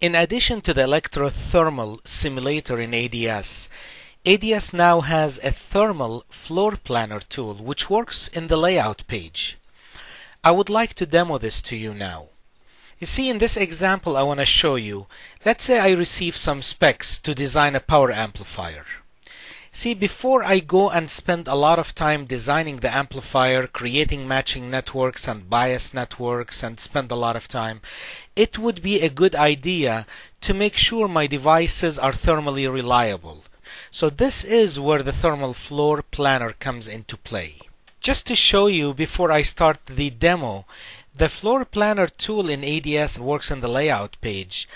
In addition to the electrothermal simulator in ADS, ADS now has a thermal floor planner tool which works in the layout page. I would like to demo this to you now. You see in this example I want to show you, let's say I receive some specs to design a power amplifier. See, before I go and spend a lot of time designing the amplifier, creating matching networks and bias networks and spend a lot of time, it would be a good idea to make sure my devices are thermally reliable. So this is where the thermal floor planner comes into play. Just to show you before I start the demo, the floor planner tool in ADS works in the layout page.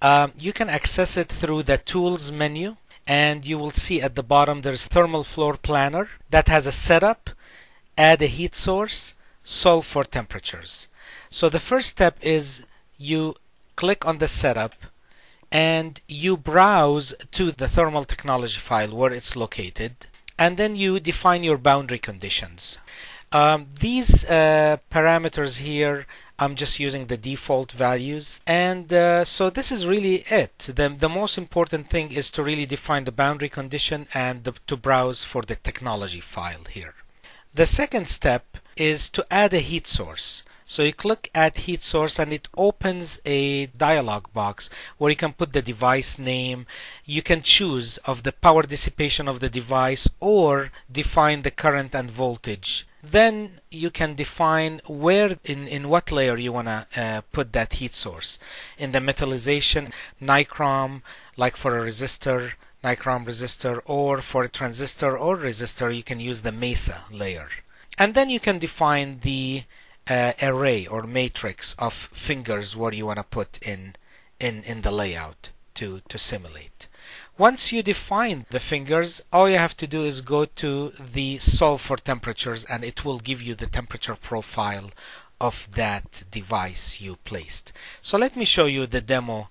Um, you can access it through the tools menu and you will see at the bottom there's thermal floor planner that has a setup, add a heat source, solve for temperatures. So the first step is you click on the setup and you browse to the thermal technology file where it's located and then you define your boundary conditions. Um, these uh, parameters here, I'm just using the default values. And uh, so this is really it. The, the most important thing is to really define the boundary condition and the, to browse for the technology file here. The second step is to add a heat source. So you click add heat source and it opens a dialog box where you can put the device name. You can choose of the power dissipation of the device or define the current and voltage. Then you can define where in, in what layer you want to uh, put that heat source. In the metallization, nichrome, like for a resistor, nichrome resistor, or for a transistor or resistor, you can use the MESA layer. And then you can define the uh, array or matrix of fingers where you want to put in, in, in the layout to, to simulate. Once you define the fingers, all you have to do is go to the solve for temperatures and it will give you the temperature profile of that device you placed. So let me show you the demo.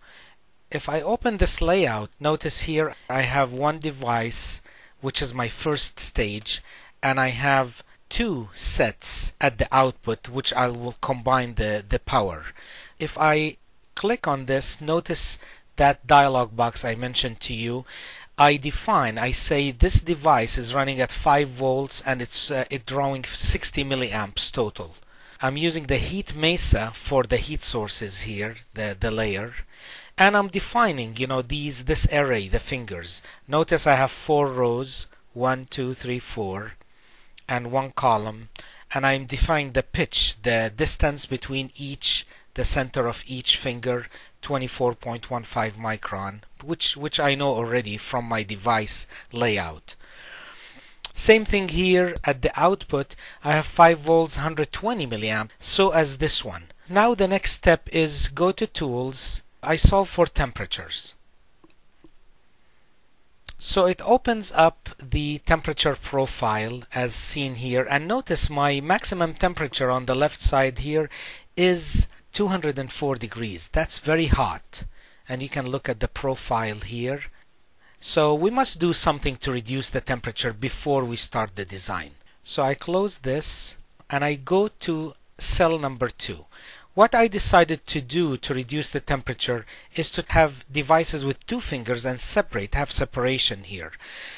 If I open this layout, notice here I have one device which is my first stage and I have two sets at the output which I will combine the, the power. If I click on this, notice that dialog box I mentioned to you. I define, I say this device is running at 5 volts and it's uh, it drawing 60 milliamps total. I'm using the heat mesa for the heat sources here, the, the layer. And I'm defining, you know, these this array, the fingers. Notice I have four rows, one, two, three, four and one column and I'm defining the pitch, the distance between each, the center of each finger, 24.15 micron, which, which I know already from my device layout. Same thing here at the output, I have 5 volts 120 milliamp, so as this one. Now the next step is go to tools, I solve for temperatures. So it opens up the temperature profile as seen here and notice my maximum temperature on the left side here is 204 degrees. That's very hot and you can look at the profile here. So we must do something to reduce the temperature before we start the design. So I close this and I go to cell number 2. What I decided to do to reduce the temperature is to have devices with two fingers and separate, have separation here.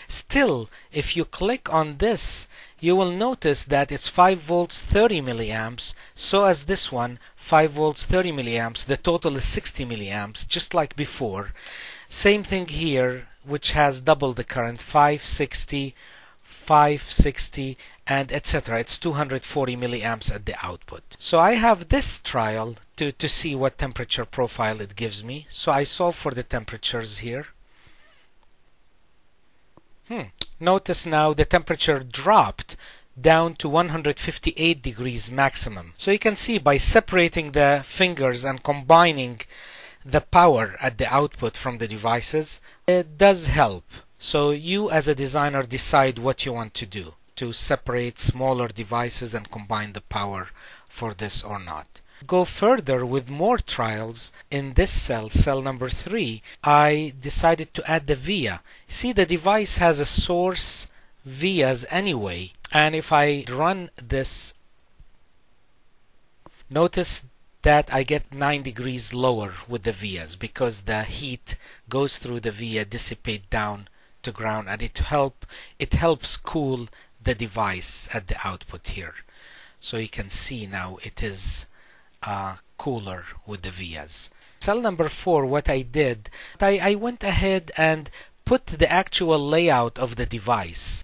Still, if you click on this, you will notice that it's 5 volts 30 milliamps, so as this one, 5 volts 30 milliamps, the total is 60 milliamps, just like before. Same thing here, which has double the current, 560, 560 and etc. It's 240 milliamps at the output. So I have this trial to, to see what temperature profile it gives me. So I solve for the temperatures here. Hmm. Notice now the temperature dropped down to 158 degrees maximum. So you can see by separating the fingers and combining the power at the output from the devices, it does help. So you as a designer decide what you want to do to separate smaller devices and combine the power for this or not. Go further with more trials in this cell, cell number 3, I decided to add the via. See the device has a source vias anyway and if I run this notice that I get 9 degrees lower with the vias because the heat goes through the via dissipate down to ground and it help it helps cool the device at the output here. So you can see now it is uh, cooler with the vias. Cell number four what I did I, I went ahead and put the actual layout of the device.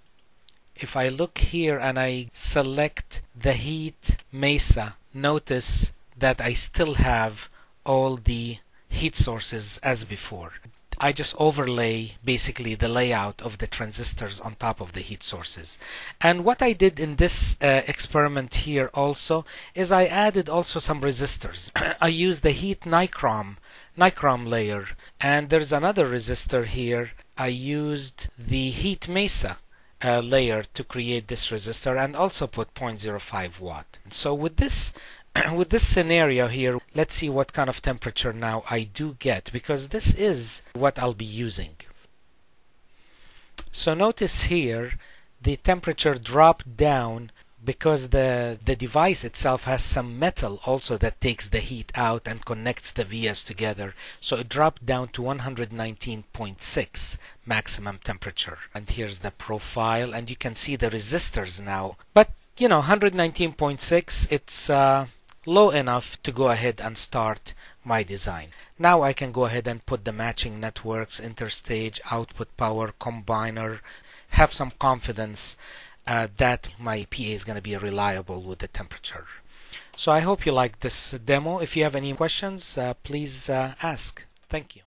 If I look here and I select the heat mesa notice that I still have all the heat sources as before I just overlay basically the layout of the transistors on top of the heat sources. And what I did in this uh, experiment here also is I added also some resistors. I used the heat nichrome nichrome layer and there's another resistor here. I used the heat mesa uh, layer to create this resistor and also put 0.05 watt. So with this with this scenario here, let's see what kind of temperature now I do get because this is what I'll be using. So notice here the temperature dropped down because the, the device itself has some metal also that takes the heat out and connects the vias together. So it dropped down to 119.6 maximum temperature. And here's the profile and you can see the resistors now. But you know 119.6 it's uh, low enough to go ahead and start my design. Now I can go ahead and put the matching networks, interstage, output power, combiner, have some confidence uh, that my PA is going to be reliable with the temperature. So I hope you like this demo. If you have any questions, uh, please uh, ask. Thank you.